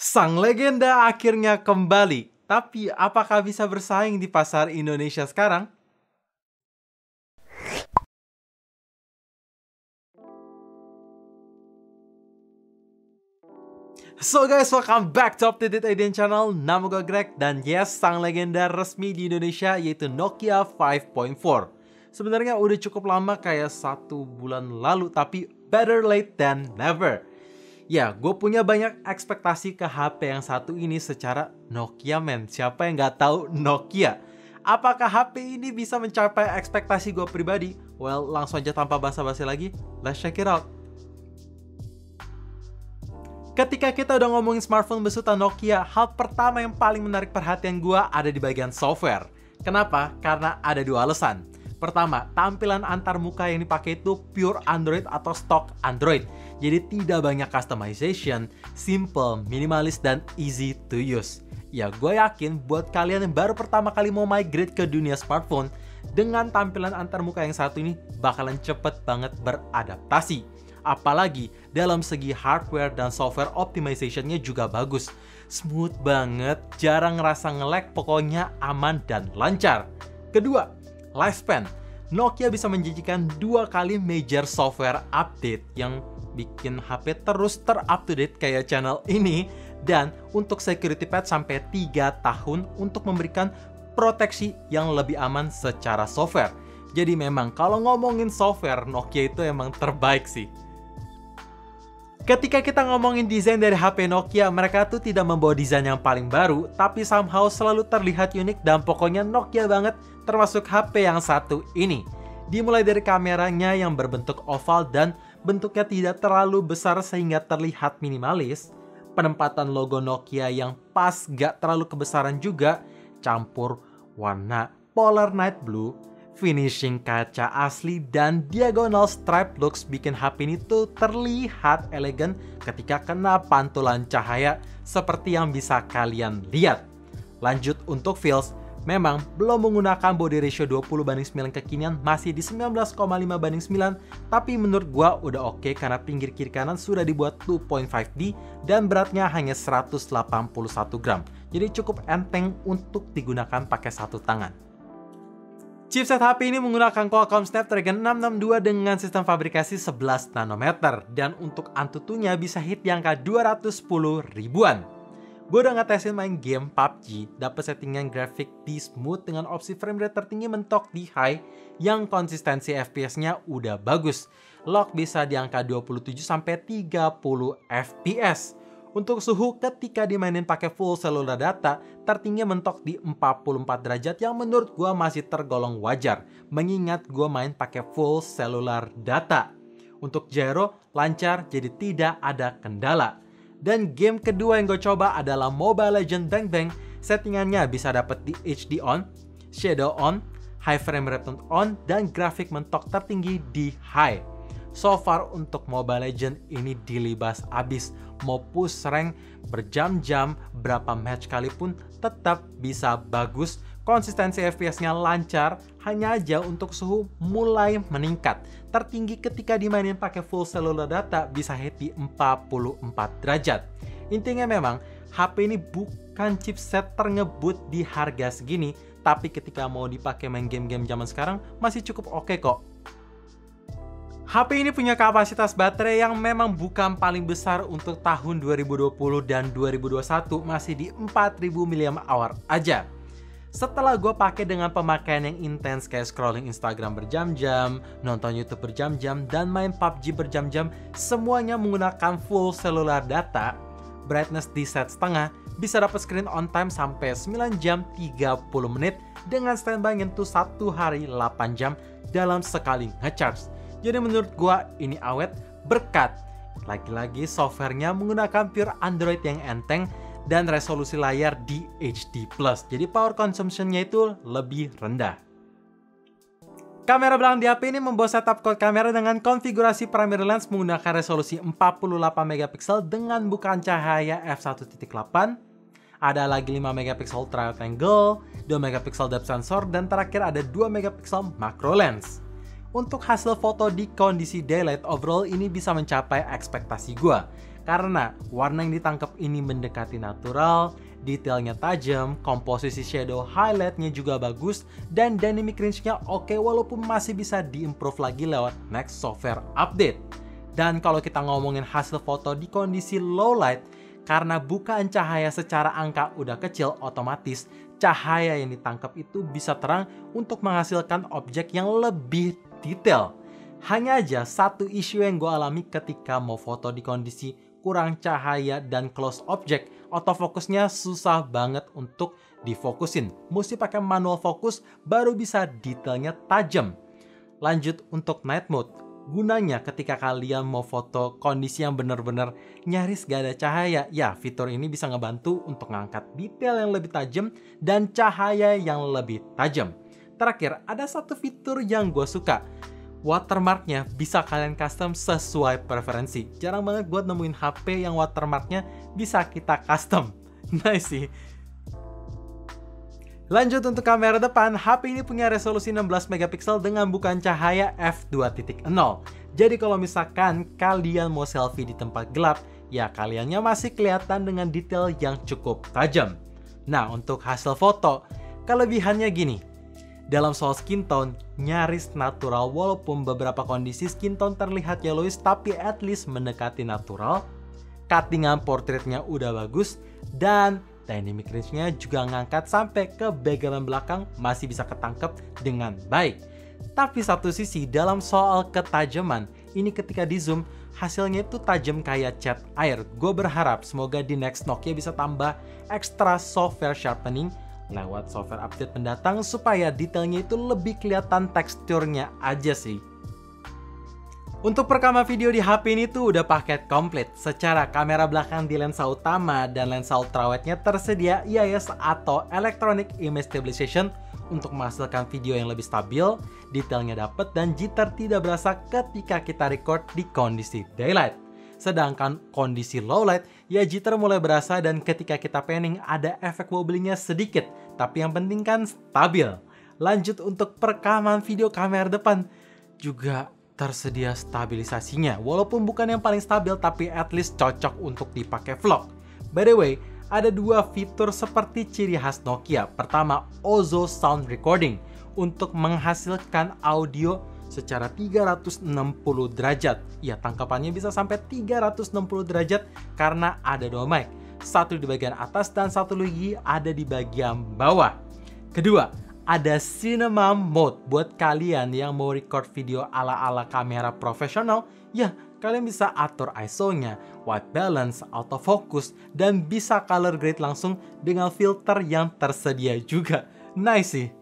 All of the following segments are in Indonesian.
Sang legenda akhirnya kembali. Tapi apakah bisa bersaing di pasar Indonesia sekarang? So guys, welcome back to Updated Alien Channel. Nama gue Greg dan yes, sang legenda resmi di Indonesia yaitu Nokia 5.4. Sebenarnya udah cukup lama kayak satu bulan lalu, tapi better late than never. Ya, gue punya banyak ekspektasi ke HP yang satu ini secara Nokia men. Siapa yang nggak tahu Nokia? Apakah HP ini bisa mencapai ekspektasi gue pribadi? Well, langsung aja tanpa basa-basi lagi, let's check it out. Ketika kita udah ngomongin smartphone besutan Nokia, hal pertama yang paling menarik perhatian gue ada di bagian software. Kenapa? Karena ada dua alasan. Pertama, tampilan antar muka yang dipakai itu pure Android atau stock Android. Jadi tidak banyak customization, simple, minimalis, dan easy to use. Ya, gue yakin buat kalian yang baru pertama kali mau migrate ke dunia smartphone, dengan tampilan antar muka yang satu ini bakalan cepet banget beradaptasi. Apalagi dalam segi hardware dan software optimizationnya juga bagus. Smooth banget, jarang ngerasa nge-lag, pokoknya aman dan lancar. Kedua, lifespan. Nokia bisa menjanjikan dua kali major software update yang bikin HP terus ter-up-to-date kayak channel ini dan untuk security patch sampai 3 tahun untuk memberikan proteksi yang lebih aman secara software. Jadi memang kalau ngomongin software, Nokia itu emang terbaik sih. Ketika kita ngomongin desain dari HP Nokia, mereka tuh tidak membawa desain yang paling baru, tapi somehow selalu terlihat unik dan pokoknya Nokia banget, termasuk HP yang satu ini. Dimulai dari kameranya yang berbentuk oval dan bentuknya tidak terlalu besar sehingga terlihat minimalis, penempatan logo Nokia yang pas gak terlalu kebesaran juga, campur warna polar night blue, finishing kaca asli dan diagonal stripe looks bikin HP ini tuh terlihat elegan ketika kena pantulan cahaya seperti yang bisa kalian lihat. Lanjut untuk feels, memang belum menggunakan body ratio 20 banding 9 kekinian masih di 19,5 banding 9 tapi menurut gua udah oke okay karena pinggir kiri kanan sudah dibuat 2.5D dan beratnya hanya 181 gram jadi cukup enteng untuk digunakan pakai satu tangan Chipset HP ini menggunakan Qualcomm Snapdragon 662 dengan sistem fabrikasi 11 nanometer dan untuk Antutunya bisa hit di angka 210 ribuan. Gue udah ngetesin main game PUBG, dapet settingan grafik di smooth dengan opsi frame rate tertinggi mentok di high yang konsistensi FPS-nya udah bagus. Lock bisa di angka 27 sampai 30 FPS. Untuk suhu ketika dimainin pakai full cellular data, tertinggi mentok di 44 derajat yang menurut gue masih tergolong wajar, mengingat gue main pakai full cellular data. Untuk gyro, lancar jadi tidak ada kendala. Dan game kedua yang gue coba adalah Mobile Legend Bang Bang. Settingannya bisa dapat di HD on, shadow on, high frame rate on, dan grafik mentok tertinggi di high. So far untuk Mobile Legend ini dilibas abis. Mau push rank berjam-jam, berapa match kalipun tetap bisa bagus. Konsistensi FPS-nya lancar, hanya aja untuk suhu mulai meningkat. Tertinggi ketika dimainin pakai full cellular data bisa di 44 derajat. Intinya memang HP ini bukan chipset terngebut di harga segini, tapi ketika mau dipakai main game-game zaman sekarang masih cukup oke okay kok HP ini punya kapasitas baterai yang memang bukan paling besar untuk tahun 2020 dan 2021 masih di 4000 mAh aja. Setelah gue pakai dengan pemakaian yang intens kayak scrolling Instagram berjam-jam, nonton YouTube berjam-jam, dan main PUBG berjam-jam, semuanya menggunakan full cellular data, brightness di set setengah, bisa dapat screen on time sampai 9 jam 30 menit dengan standby nyentuh satu hari 8 jam dalam sekali ngecharge. Jadi menurut gua ini awet berkat. Lagi-lagi softwarenya menggunakan pure Android yang enteng dan resolusi layar di HD+. Jadi power consumption-nya itu lebih rendah. Kamera belakang di HP ini membawa setup quad kamera dengan konfigurasi primary lens menggunakan resolusi 48 megapiksel dengan bukaan cahaya f1.8. Ada lagi 5 megapiksel ultra angle, 2 megapiksel depth sensor, dan terakhir ada 2 megapiksel macro lens untuk hasil foto di kondisi daylight overall ini bisa mencapai ekspektasi gue. Karena warna yang ditangkap ini mendekati natural, detailnya tajam, komposisi shadow highlightnya juga bagus, dan dynamic range-nya oke walaupun masih bisa diimprove lagi lewat next software update. Dan kalau kita ngomongin hasil foto di kondisi low light, karena bukaan cahaya secara angka udah kecil, otomatis cahaya yang ditangkap itu bisa terang untuk menghasilkan objek yang lebih detail. Hanya aja satu isu yang gue alami ketika mau foto di kondisi kurang cahaya dan close object, autofokusnya susah banget untuk difokusin. Mesti pakai manual fokus baru bisa detailnya tajam. Lanjut untuk night mode. Gunanya ketika kalian mau foto kondisi yang benar-benar nyaris gak ada cahaya, ya fitur ini bisa ngebantu untuk ngangkat detail yang lebih tajam dan cahaya yang lebih tajam. Terakhir, ada satu fitur yang gue suka. Watermarknya bisa kalian custom sesuai preferensi. Jarang banget buat nemuin HP yang watermarknya bisa kita custom. Nice sih. Lanjut untuk kamera depan, HP ini punya resolusi 16 megapiksel dengan bukaan cahaya f2.0. Jadi kalau misalkan kalian mau selfie di tempat gelap, ya kaliannya masih kelihatan dengan detail yang cukup tajam. Nah, untuk hasil foto, kelebihannya gini. Dalam soal skin tone, nyaris natural walaupun beberapa kondisi skin tone terlihat yellowish tapi at least mendekati natural. Cuttingan portraitnya udah bagus, dan Dynamic range-nya juga ngangkat sampai ke background belakang masih bisa ketangkep dengan baik. Tapi satu sisi dalam soal ketajaman, ini ketika di zoom hasilnya itu tajam kayak cat air. Gue berharap semoga di next Nokia bisa tambah extra software sharpening lewat software update mendatang supaya detailnya itu lebih kelihatan teksturnya aja sih. Untuk perekaman video di HP ini tuh udah paket komplit. Secara kamera belakang di lensa utama dan lensa ultrawide-nya tersedia IIS atau Electronic Image Stabilization untuk menghasilkan video yang lebih stabil, detailnya dapet dan jitter tidak berasa ketika kita record di kondisi daylight. Sedangkan kondisi low light, ya jitter mulai berasa dan ketika kita panning ada efek wobblingnya sedikit, tapi yang penting kan stabil. Lanjut untuk perekaman video kamera depan, juga tersedia stabilisasinya. Walaupun bukan yang paling stabil tapi at least cocok untuk dipakai vlog. By the way, ada dua fitur seperti ciri khas Nokia. Pertama, Ozo Sound Recording untuk menghasilkan audio secara 360 derajat. Ya, tangkapannya bisa sampai 360 derajat karena ada dua mic. Satu di bagian atas dan satu lagi ada di bagian bawah. Kedua, ada cinema mode buat kalian yang mau record video ala-ala kamera profesional, ya kalian bisa atur ISO-nya, white balance, autofocus, dan bisa color grade langsung dengan filter yang tersedia juga. Nice sih.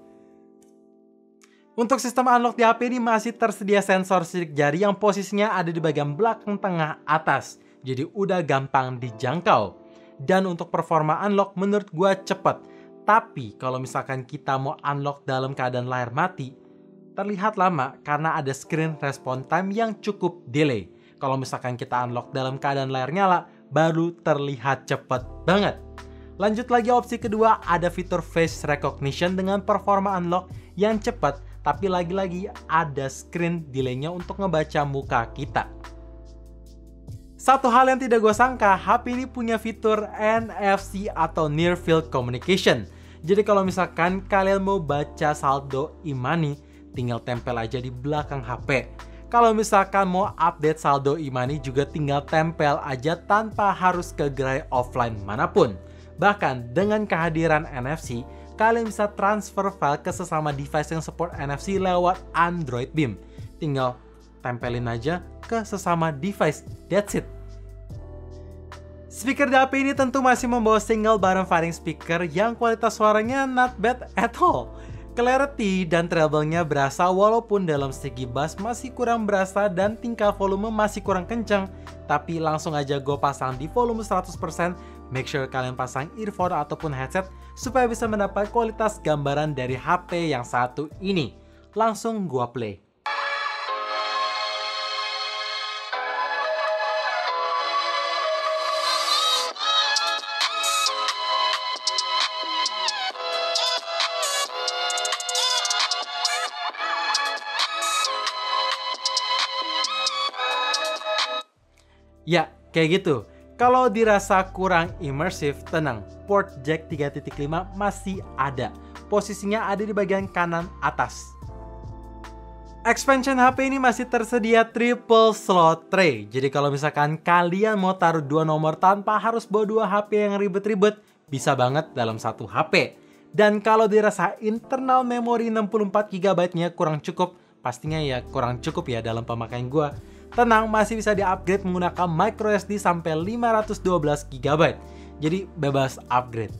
Untuk sistem unlock di HP ini masih tersedia sensor sidik jari yang posisinya ada di bagian belakang tengah atas. Jadi udah gampang dijangkau. Dan untuk performa unlock menurut gue cepet tapi kalau misalkan kita mau unlock dalam keadaan layar mati, terlihat lama karena ada screen response time yang cukup delay. Kalau misalkan kita unlock dalam keadaan layar nyala, baru terlihat cepat banget. Lanjut lagi opsi kedua, ada fitur face recognition dengan performa unlock yang cepat, tapi lagi-lagi ada screen delaynya untuk ngebaca muka kita. Satu hal yang tidak gue sangka, HP ini punya fitur NFC atau Near Field Communication jadi kalau misalkan kalian mau baca saldo imani, tinggal tempel aja di belakang HP. Kalau misalkan mau update saldo imani juga tinggal tempel aja tanpa harus ke gerai offline mana pun. Bahkan dengan kehadiran NFC, kalian bisa transfer file ke sesama device yang support NFC lewat Android Beam. Tinggal tempelin aja ke sesama device. That's it. Speaker di HP ini tentu masih membawa single bareng faring speaker yang kualitas suaranya not bad at all. Clarity dan treble-nya berasa walaupun dalam segi bass masih kurang berasa dan tingkah volume masih kurang kencang. Tapi langsung aja gue pasang di volume 100%, make sure kalian pasang earphone ataupun headset supaya bisa mendapat kualitas gambaran dari HP yang satu ini. Langsung gue play. Ya, kayak gitu. Kalau dirasa kurang immersive, tenang, port jack 3.5 masih ada. Posisinya ada di bagian kanan atas. Expansion HP ini masih tersedia triple slot tray. Jadi kalau misalkan kalian mau taruh dua nomor tanpa harus bawa dua HP yang ribet-ribet, bisa banget dalam satu HP. Dan kalau dirasa internal memori 64 GB-nya kurang cukup, pastinya ya kurang cukup ya dalam pemakaian gua. Tenang, masih bisa di-upgrade menggunakan microSD sampai 512 GB. Jadi bebas upgrade.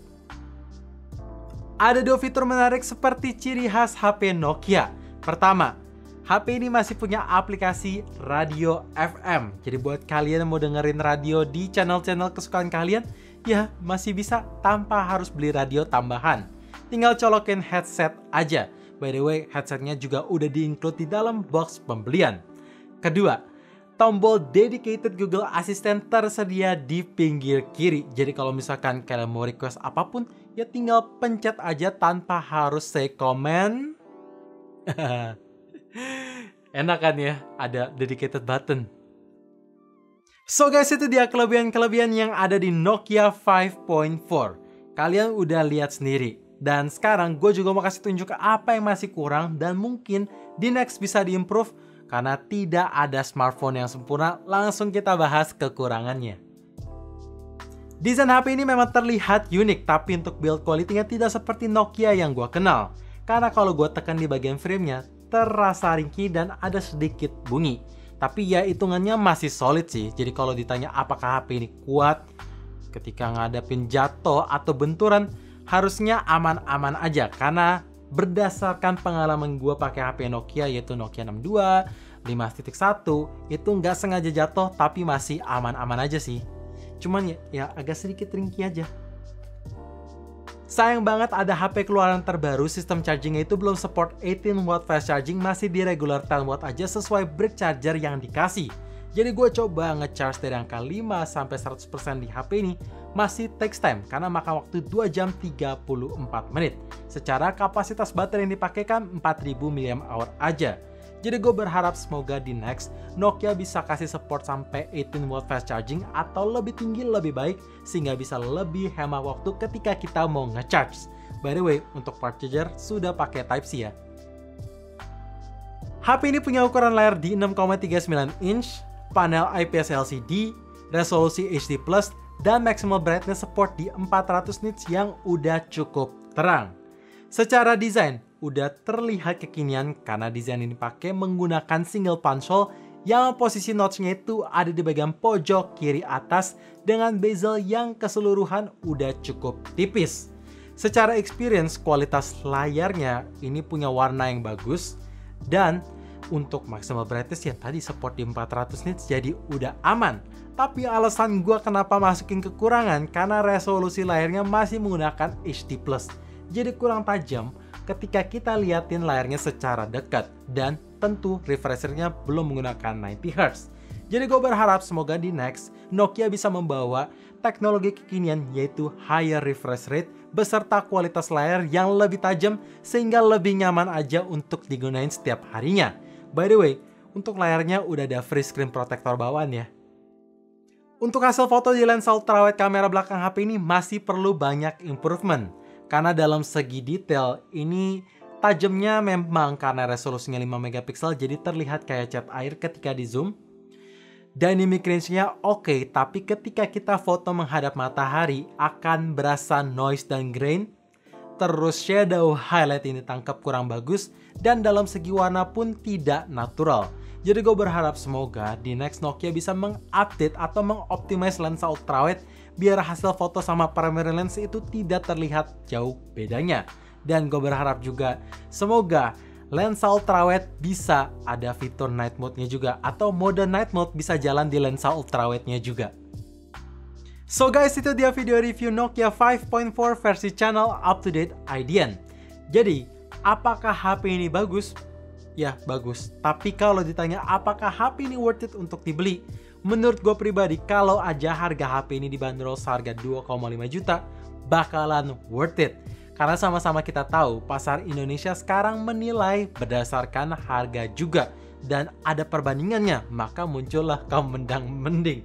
Ada dua fitur menarik seperti ciri khas HP Nokia. Pertama, HP ini masih punya aplikasi radio FM. Jadi buat kalian yang mau dengerin radio di channel-channel kesukaan kalian, ya masih bisa tanpa harus beli radio tambahan. Tinggal colokin headset aja. By the way, headsetnya juga udah di-include di dalam box pembelian. Kedua, tombol dedicated Google Assistant tersedia di pinggir kiri. Jadi kalau misalkan kalian mau request apa pun, ya tinggal pencet aja tanpa harus say comment. Enak kan ya, ada dedicated button. So guys, itu dia kelebihan-kelebihan yang ada di Nokia 5.4. Kalian udah lihat sendiri. Dan sekarang gue juga mau kasih tunjuk apa yang masih kurang dan mungkin di next bisa diimprove karena tidak ada smartphone yang sempurna. Langsung kita bahas kekurangannya. Desain HP ini memang terlihat unik, tapi untuk build quality-nya tidak seperti Nokia yang gue kenal. Karena kalau gue tekan di bagian frame-nya, terasa ringkih dan ada sedikit bunyi. Tapi ya hitungannya masih solid sih. Jadi kalau ditanya apakah HP ini kuat ketika ngadepin jatuh atau benturan, harusnya aman-aman aja karena berdasarkan pengalaman gue pakai HP Nokia yaitu Nokia 62, 5.1 itu nggak sengaja jatuh tapi masih aman-aman aja sih. Cuman ya, ya agak sedikit ringkih aja. Sayang banget ada HP keluaran terbaru sistem chargingnya itu belum support 18 watt fast charging masih di regular 10 watt aja sesuai brick charger yang dikasih. Jadi gue coba ngecharge dari angka 5 sampai 100% di HP ini masih takes time karena makan waktu 2 jam 34 menit. Secara kapasitas baterai yang dipakai kan 4000 mAh aja. Jadi gue berharap semoga di next Nokia bisa kasih support sampai 18 watt fast charging atau lebih tinggi lebih baik sehingga bisa lebih hemat waktu ketika kita mau ngecharge. By the way, untuk part charger sudah pakai Type-C ya. HP ini punya ukuran layar di 6,39 inch, panel IPS LCD, resolusi HD+, dan maximal brightness support di 400 nits yang udah cukup terang. Secara desain, udah terlihat kekinian karena desain ini pakai menggunakan single punch hole yang posisi notch-nya itu ada di bagian pojok kiri atas dengan bezel yang keseluruhan udah cukup tipis. Secara experience, kualitas layarnya ini punya warna yang bagus dan untuk maximal brightness ya tadi support di 400 nits jadi udah aman. Tapi alasan gue kenapa masukin kekurangan karena resolusi layarnya masih menggunakan HD+. Jadi kurang tajam ketika kita liatin layarnya secara dekat dan tentu refreshernya belum menggunakan 90Hz. Jadi gue berharap semoga di next Nokia bisa membawa teknologi kekinian yaitu higher refresh rate beserta kualitas layar yang lebih tajam sehingga lebih nyaman aja untuk digunain setiap harinya. By the way, untuk layarnya udah ada free screen protector bawaan ya. Untuk hasil foto di lensa ultrawide kamera belakang HP ini masih perlu banyak improvement. Karena dalam segi detail ini tajamnya memang karena resolusinya 5 megapiksel jadi terlihat kayak cat air ketika di zoom. Dynamic range-nya oke, okay, tapi ketika kita foto menghadap matahari akan berasa noise dan grain. Terus shadow highlight ini tangkap kurang bagus dan dalam segi warna pun tidak natural. Jadi gue berharap semoga di next Nokia bisa mengupdate atau mengoptimize lensa ultrawide biar hasil foto sama primary lens itu tidak terlihat jauh bedanya. Dan gue berharap juga semoga lensa ultrawide bisa ada fitur night mode-nya juga atau mode night mode bisa jalan di lensa ultrawide-nya juga. So guys, itu dia video review Nokia 5.4 versi channel up to date IDN. Jadi, apakah HP ini bagus? Ya, bagus. Tapi kalau ditanya apakah HP ini worth it untuk dibeli? menurut gue pribadi kalau aja harga HP ini dibanderol seharga 2,5 juta bakalan worth it karena sama-sama kita tahu pasar Indonesia sekarang menilai berdasarkan harga juga dan ada perbandingannya maka muncullah kaum mendang mending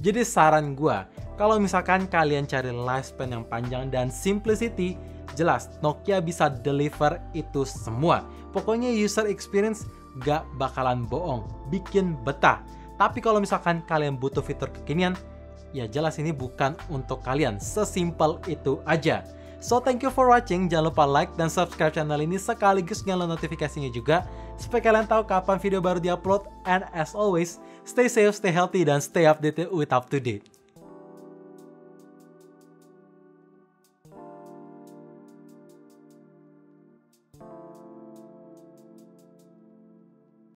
Jadi saran gua, kalau misalkan kalian cari lifespan yang panjang dan simplicity, jelas Nokia bisa deliver itu semua. Pokoknya user experience gak bakalan bohong, bikin betah. Tapi kalau misalkan kalian butuh fitur kekinian, ya jelas ini bukan untuk kalian. Sesimpel itu aja. So thank you for watching, jangan lupa like dan subscribe channel ini sekaligus nyalain notifikasinya juga supaya kalian tahu kapan video baru diupload and as always, stay safe, stay healthy dan stay updated with up to date.